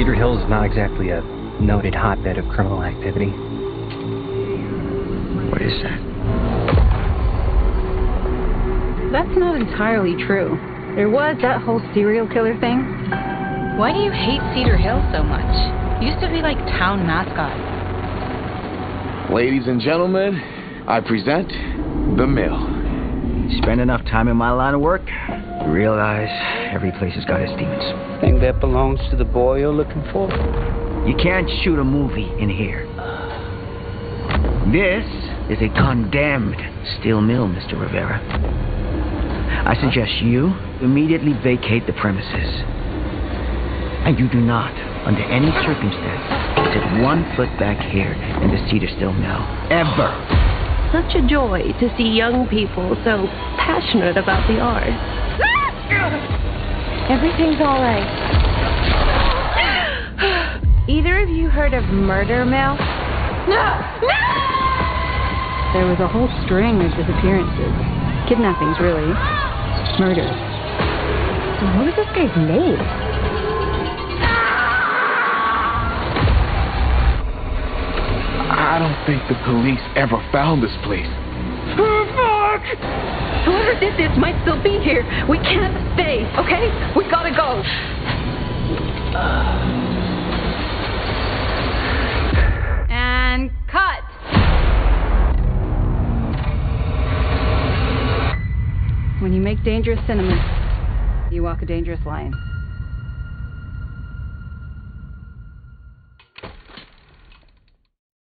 Cedar Hills is not exactly a noted hotbed of criminal activity. What is that? That's not entirely true. There was that whole serial killer thing. Why do you hate Cedar Hill so much? used to be like town mascot. Ladies and gentlemen, I present The Mill. Spend enough time in my line of work, you realize every place has got its demons. Thing that belongs to the boy you're looking for? You can't shoot a movie in here. This is a condemned steel mill, Mr. Rivera. I suggest you immediately vacate the premises. And you do not, under any circumstance, set one foot back here in the Cedar Steel Mill. Ever. Such a joy to see young people so passionate about the art. Everything's all right. Either of you heard of Murder Mill? No! No! There was a whole string of disappearances. Kidnappings, really. Murders. What was this guy's name? I don't think the police ever found this place. Whoever did this might still be here. We can't stay, okay? We gotta go. And cut. When you make dangerous cinema, you walk a dangerous line.